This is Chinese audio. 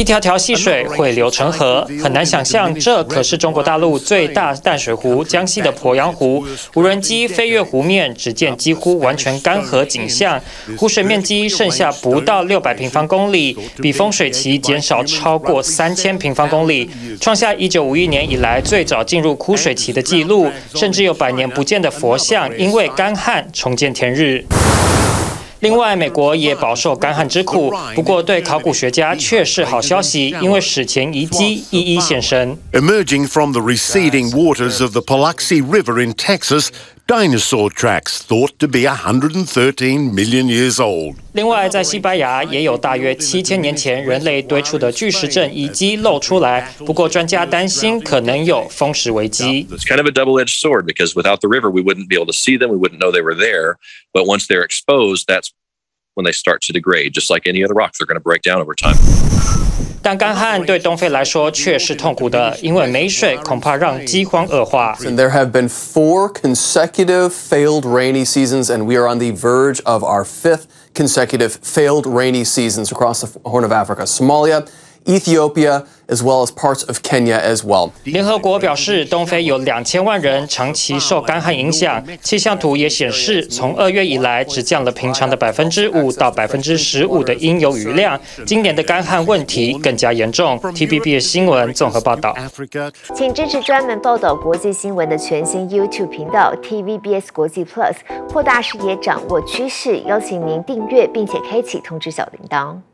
一条条溪水汇流成河，很难想象这可是中国大陆最大淡水湖——江西的鄱阳湖。无人机飞越湖面，只见几乎完全干涸景象，湖水面积剩下不到六百平方公里，比丰水期减少超过三千平方公里，创下一九五一年以来最早进入枯水期的记录。甚至有百年不见的佛像，因为干旱重见天日。另外，美国也饱受干旱之苦，不过对考古学家却是好消息，因为史前遗迹一一现身。Emerging from the receding waters of the Paluxy River in Texas. dinosaur tracks thought to be 113 million years old. 另外，在西班牙也有大约七千年前人类堆出的巨石阵遗迹露出来，不过专家担心可能有风蚀危机。It's kind of a double-edged sword because without the river, we wouldn't be able to see them, we wouldn't know they were there. But once they're exposed, that's when they start to degrade. Just like any other rock, they're going to break down over time. 但干旱对东非来说却是痛苦的，因为没水恐怕让饥荒恶化。There have been four consecutive failed rainy seasons, and we are on the verge of our fifth consecutive failed rainy seasons across the Horn of Africa. Somalia. Ethiopia as well as parts of Kenya as well. 联合国表示，东非有两千万人长期受干旱影响。气象图也显示，从二月以来只降了平常的百分之五到百分之十五的应有雨量。今年的干旱问题更加严重。TBP 的新闻综合报道。请支持专门报道国际新闻的全新 YouTube 频道 TVBS 国际 Plus，扩大视野，掌握趋势。邀请您订阅并且开启通知小铃铛。